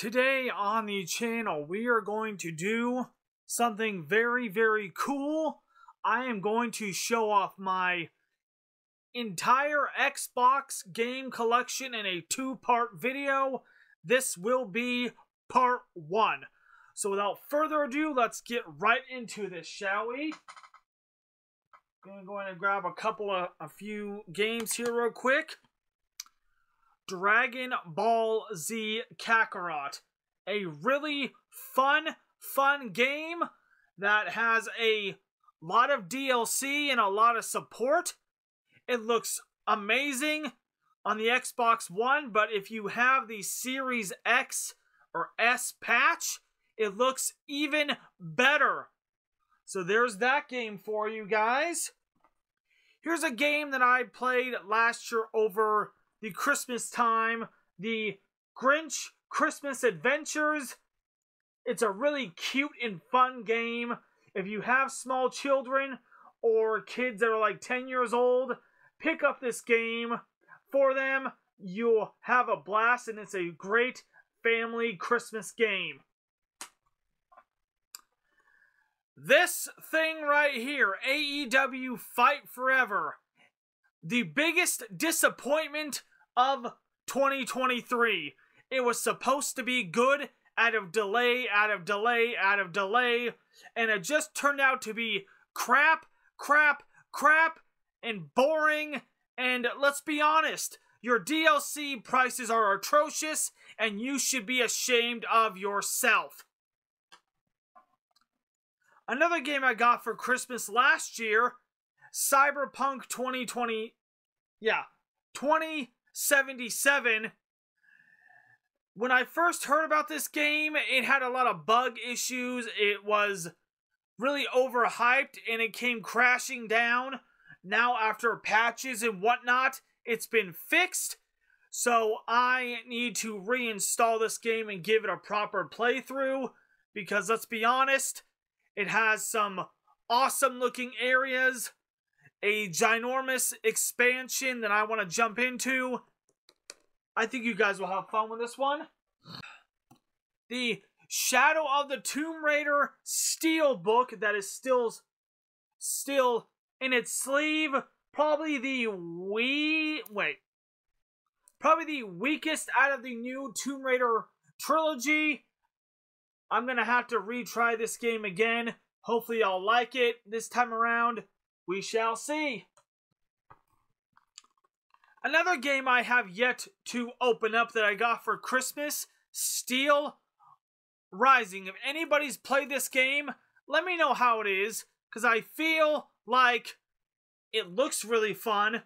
Today on the channel, we are going to do something very, very cool. I am going to show off my entire Xbox game collection in a two-part video. This will be part one. So without further ado, let's get right into this, shall we? I'm Gonna go in and grab a couple of a few games here real quick. Dragon Ball Z Kakarot. A really fun, fun game that has a lot of DLC and a lot of support. It looks amazing on the Xbox One, but if you have the Series X or S patch, it looks even better. So there's that game for you guys. Here's a game that I played last year over the Christmas time, the Grinch Christmas Adventures. It's a really cute and fun game. If you have small children or kids that are like 10 years old, pick up this game for them. You'll have a blast, and it's a great family Christmas game. This thing right here, AEW Fight Forever, the biggest disappointment of 2023. It was supposed to be good out of delay, out of delay, out of delay, and it just turned out to be crap, crap, crap, and boring. And let's be honest, your DLC prices are atrocious, and you should be ashamed of yourself. Another game I got for Christmas last year, Cyberpunk 2020, yeah, 20 77. When I first heard about this game, it had a lot of bug issues. It was really overhyped and it came crashing down. Now, after patches and whatnot, it's been fixed. So I need to reinstall this game and give it a proper playthrough because let's be honest, it has some awesome looking areas a ginormous expansion that I want to jump into. I think you guys will have fun with this one. The Shadow of the Tomb Raider Steel book that is still still in its sleeve. Probably the we wait. Probably the weakest out of the new Tomb Raider trilogy. I'm gonna have to retry this game again. Hopefully I'll like it this time around. We shall see. Another game I have yet to open up that I got for Christmas, Steel Rising. If anybody's played this game, let me know how it is, because I feel like it looks really fun,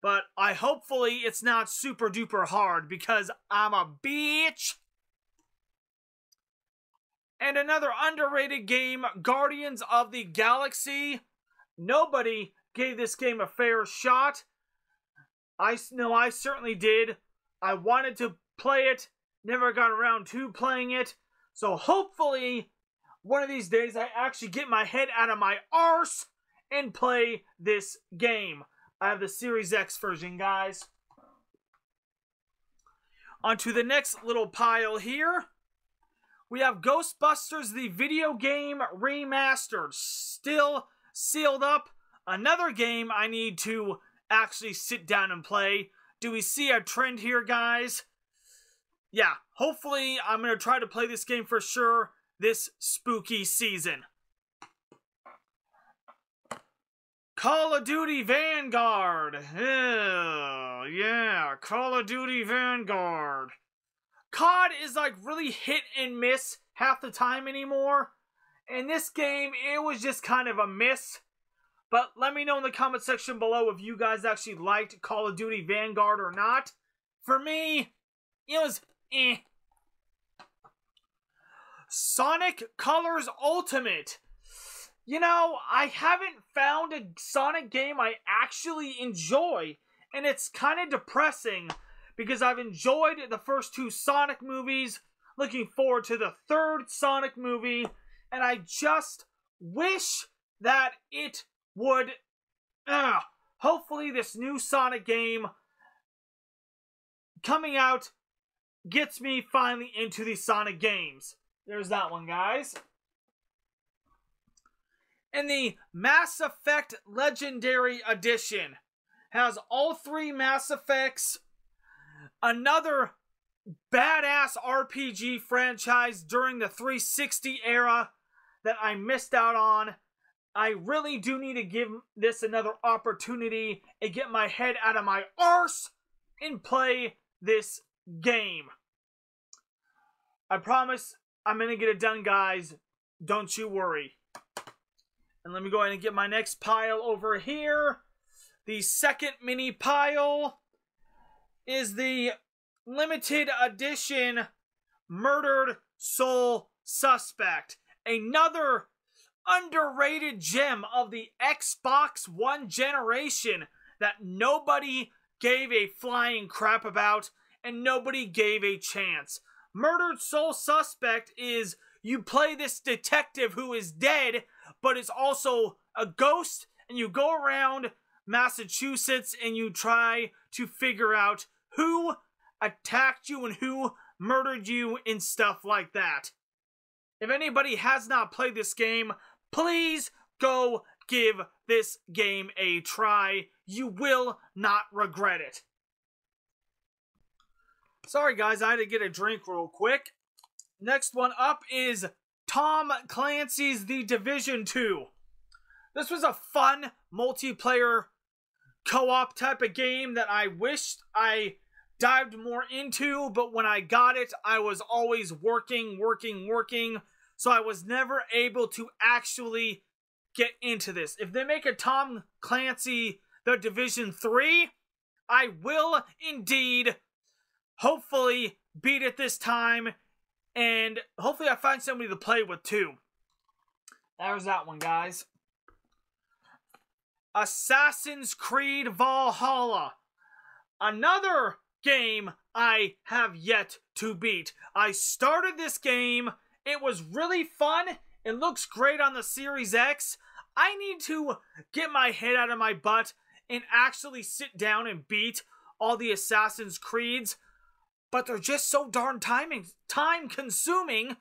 but I hopefully it's not super duper hard, because I'm a bitch. And another underrated game, Guardians of the Galaxy. Nobody gave this game a fair shot. I know I certainly did. I wanted to play it, never got around to playing it. So hopefully, one of these days, I actually get my head out of my arse and play this game. I have the Series X version, guys. On to the next little pile here. We have Ghostbusters, the video game remastered. Still sealed up. Another game I need to actually sit down and play. Do we see a trend here, guys? Yeah, hopefully I'm going to try to play this game for sure this spooky season. Call of Duty Vanguard. Ew, yeah, Call of Duty Vanguard. COD is like really hit and miss half the time anymore. In this game, it was just kind of a miss. But let me know in the comment section below if you guys actually liked Call of Duty Vanguard or not. For me, it was eh. Sonic Colors Ultimate. You know, I haven't found a Sonic game I actually enjoy, and it's kind of depressing because I've enjoyed the first two Sonic movies, looking forward to the third Sonic movie, and I just wish that it would. Uh, hopefully, this new Sonic game coming out gets me finally into the Sonic games. There's that one, guys. And the Mass Effect Legendary Edition has all three Mass Effects, another badass RPG franchise during the 360 era that I missed out on. I really do need to give this another opportunity and get my head out of my arse and play this game. I promise I'm going to get it done, guys. Don't you worry. And let me go ahead and get my next pile over here. The second mini pile is the limited edition Murdered Soul Suspect. Another underrated gem of the Xbox One generation that nobody gave a flying crap about and nobody gave a chance. Murdered Soul Suspect is you play this detective who is dead, but is also a ghost, and you go around Massachusetts and you try to figure out who attacked you and who murdered you and stuff like that. If anybody has not played this game, please go give this game a try. You will not regret it. Sorry guys, I had to get a drink real quick. Next one up is Tom Clancy's The Division 2. This was a fun multiplayer co-op type of game that I wished I dived more into, but when I got it, I was always working, working, working, so I was never able to actually get into this. If they make a Tom Clancy The Division 3, I will indeed hopefully beat it this time and hopefully I find somebody to play with too. There's that one, guys. Assassin's Creed Valhalla. Another game I have yet to beat. I started this game. It was really fun. It looks great on the Series X. I need to get my head out of my butt and actually sit down and beat all the Assassin's Creeds. But they're just so darn timing, time consuming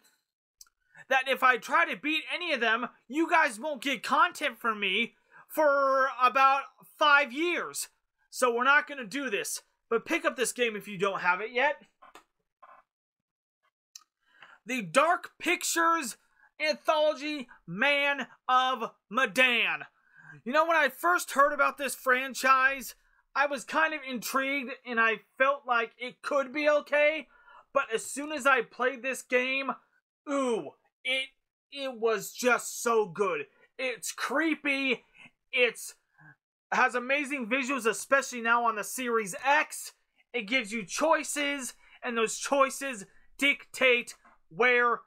that if I try to beat any of them, you guys won't get content from me for about five years. So we're not going to do this. But pick up this game if you don't have it yet. The Dark Pictures anthology Man of Medan. You know, when I first heard about this franchise, I was kind of intrigued and I felt like it could be okay. But as soon as I played this game, ooh, it it was just so good. It's creepy. It's has amazing visuals, especially now on the Series X. It gives you choices, and those choices dictate where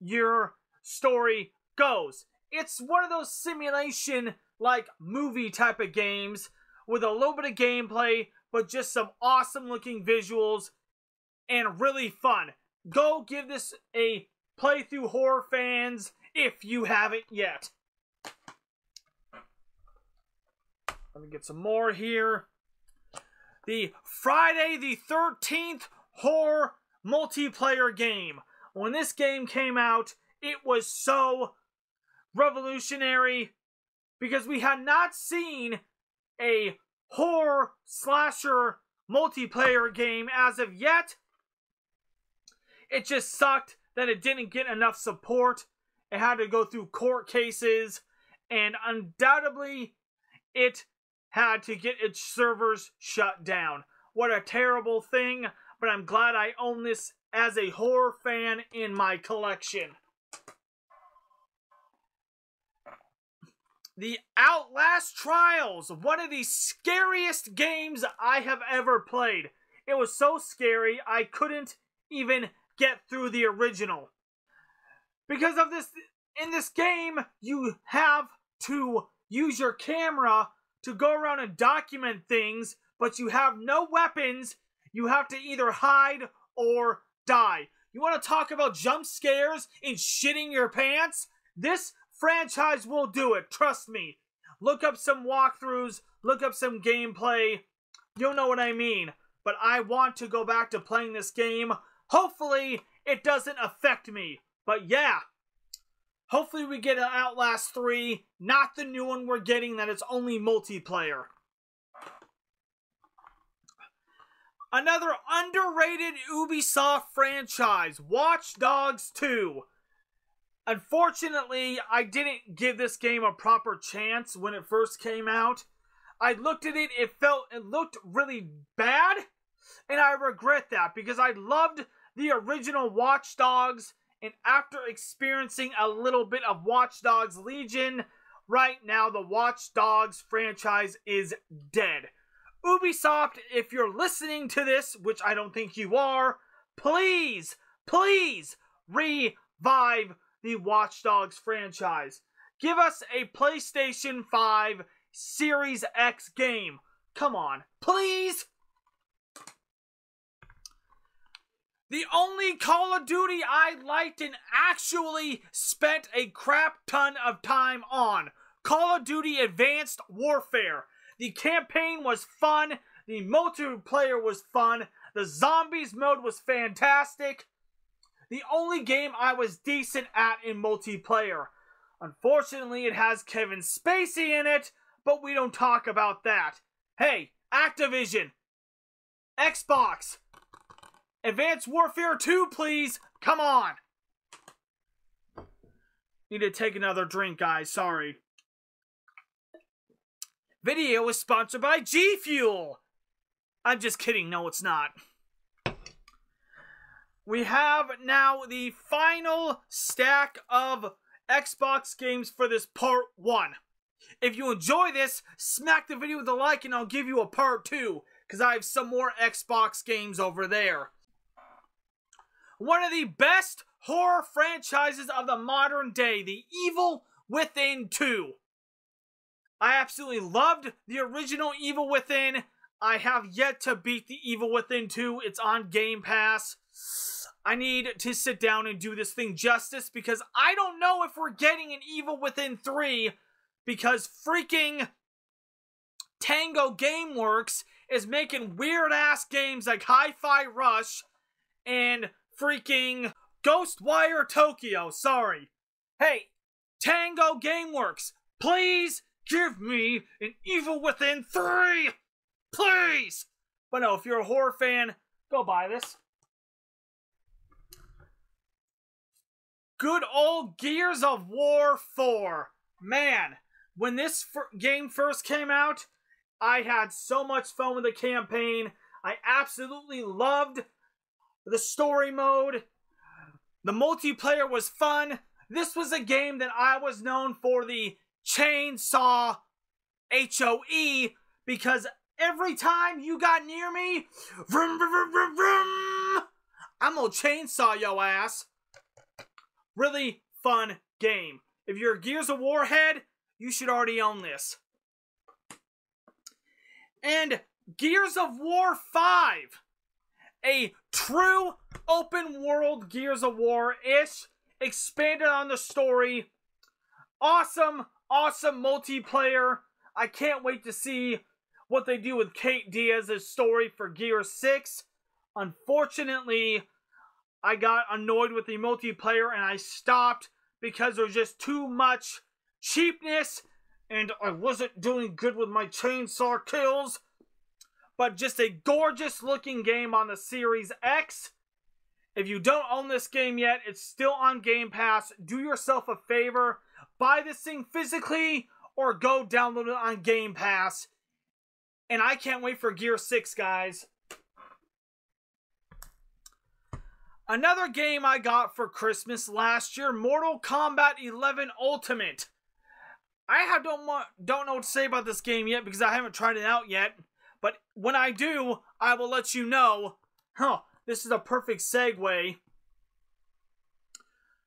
your story goes. It's one of those simulation like movie type of games with a little bit of gameplay, but just some awesome looking visuals and really fun. Go give this a playthrough, horror fans, if you haven't yet. Let me get some more here. The Friday the 13th horror multiplayer game. When this game came out, it was so revolutionary because we had not seen a horror slasher multiplayer game as of yet. It just sucked that it didn't get enough support. It had to go through court cases, and undoubtedly, it had to get its servers shut down. What a terrible thing, but I'm glad I own this as a horror fan in my collection. The Outlast Trials, one of the scariest games I have ever played. It was so scary, I couldn't even get through the original. Because of this, in this game, you have to use your camera to go around and document things, but you have no weapons. You have to either hide or die. You want to talk about jump scares and shitting your pants? This franchise will do it, trust me. Look up some walkthroughs, look up some gameplay. You'll know what I mean. But I want to go back to playing this game Hopefully, it doesn't affect me. But yeah, hopefully we get an Outlast 3, not the new one we're getting that it's only multiplayer. Another underrated Ubisoft franchise, Watch Dogs 2. Unfortunately, I didn't give this game a proper chance when it first came out. I looked at it, it felt it looked really bad, and I regret that because I loved the original Watch Dogs and after experiencing a little bit of Watch Dogs Legion, right now the Watch Dogs franchise is dead. Ubisoft, if you're listening to this, which I don't think you are, please, please revive the Watch Dogs franchise. Give us a PlayStation 5 Series X game. Come on, please. The only Call of Duty I liked and actually spent a crap ton of time on. Call of Duty Advanced Warfare. The campaign was fun. The multiplayer was fun. The zombies mode was fantastic. The only game I was decent at in multiplayer. Unfortunately, it has Kevin Spacey in it, but we don't talk about that. Hey, Activision, Xbox, Advanced Warfare 2, please. Come on. Need to take another drink, guys. Sorry. Video is sponsored by G Fuel. I'm just kidding. No, it's not. We have now the final stack of Xbox games for this part one. If you enjoy this, smack the video with a like and I'll give you a part two because I have some more Xbox games over there one of the best horror franchises of the modern day, The Evil Within 2. I absolutely loved the original Evil Within. I have yet to beat The Evil Within 2. It's on Game Pass. I need to sit down and do this thing justice because I don't know if we're getting an Evil Within 3 because freaking Tango Gameworks is making weird ass games like Hi Fi Rush and freaking Ghostwire Tokyo. Sorry. Hey, Tango Gameworks, please give me an Evil Within 3! Please! But no, if you're a horror fan, go buy this. Good old Gears of War 4. Man, when this game first came out, I had so much fun with the campaign. I absolutely loved the story mode. The multiplayer was fun. This was a game that I was known for the chainsaw HOE because every time you got near me, vroom, vroom, vroom, vroom, I'm gonna chainsaw yo ass. Really fun game. If you're Gears of War head, you should already own this. And Gears of War 5 a true open world Gears of War ish, expanded on the story. Awesome, awesome multiplayer. I can't wait to see what they do with Kait Diaz's story for Gear 6. Unfortunately, I got annoyed with the multiplayer and I stopped because there was just too much cheapness and I wasn't doing good with my chainsaw kills but just a gorgeous looking game on the Series X. If you don't own this game yet, it's still on Game Pass. Do yourself a favor, buy this thing physically or go download it on Game Pass. And I can't wait for Gear 6, guys. Another game I got for Christmas last year, Mortal Kombat 11 Ultimate. I have don't don't know what to say about this game yet because I haven't tried it out yet. But when I do, I will let you know. Huh, this is a perfect segue.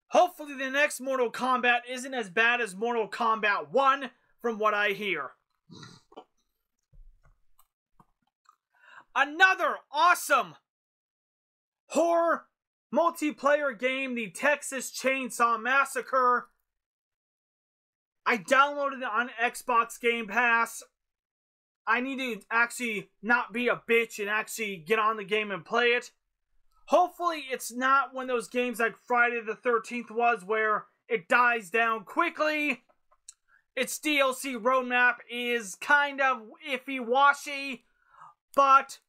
Hopefully the next Mortal Kombat isn't as bad as Mortal Kombat 1 from what I hear. Another awesome horror multiplayer game, the Texas Chainsaw Massacre. I downloaded it on Xbox Game Pass. I need to actually not be a bitch and actually get on the game and play it. Hopefully, it's not one of those games like Friday the 13th was where it dies down quickly. Its DLC roadmap is kind of iffy washy, but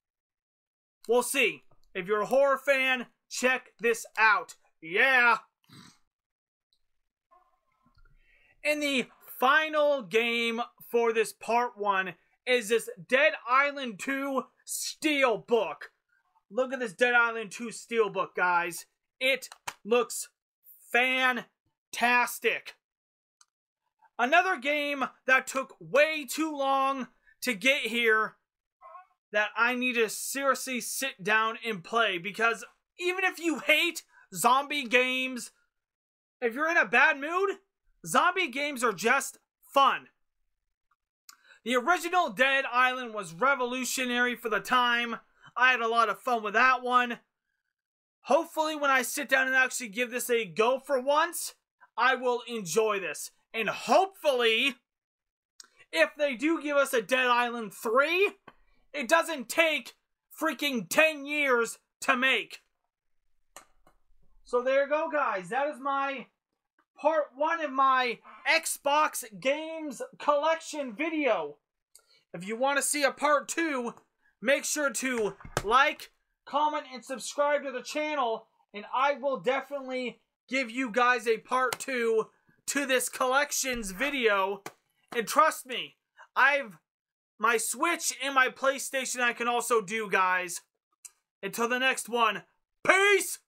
we'll see. If you're a horror fan, check this out. Yeah. And the final game for this part one is this Dead Island 2 Steelbook. Look at this Dead Island 2 Steelbook, guys. It looks fantastic. Another game that took way too long to get here that I need to seriously sit down and play because even if you hate zombie games, if you're in a bad mood, Zombie games are just fun. The original Dead Island was revolutionary for the time. I had a lot of fun with that one. Hopefully, when I sit down and actually give this a go for once, I will enjoy this. And hopefully, if they do give us a Dead Island 3, it doesn't take freaking 10 years to make. So there you go, guys. That is my part one of my Xbox games collection video. If you want to see a part two, make sure to like, comment, and subscribe to the channel, and I will definitely give you guys a part two to this collections video. And trust me, I've my Switch and my PlayStation I can also do, guys. Until the next one, peace!